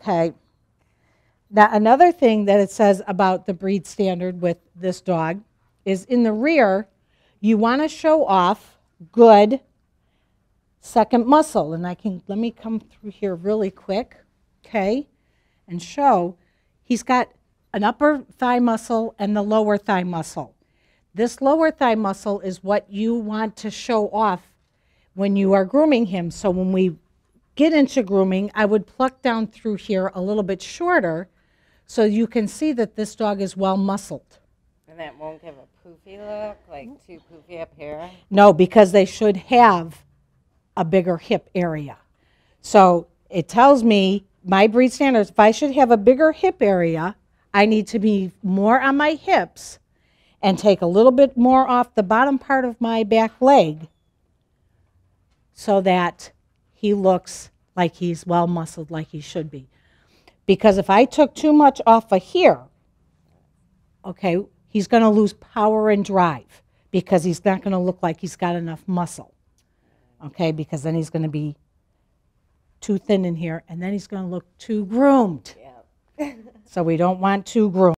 Okay. Now, another thing that it says about the breed standard with this dog is in the rear, you want to show off good second muscle. And I can, let me come through here really quick, okay, and show he's got an upper thigh muscle and the lower thigh muscle. This lower thigh muscle is what you want to show off when you are grooming him. So when we get into grooming, I would pluck down through here a little bit shorter so you can see that this dog is well muscled. And that won't give a poofy look, like too poofy up here? No, because they should have a bigger hip area. So it tells me, my breed standards, if I should have a bigger hip area, I need to be more on my hips and take a little bit more off the bottom part of my back leg so that he looks like he's well muscled like he should be. Because if I took too much off of here, okay, he's going to lose power and drive because he's not going to look like he's got enough muscle. Okay, because then he's going to be too thin in here and then he's going to look too groomed. Yeah. So we don't want too groomed.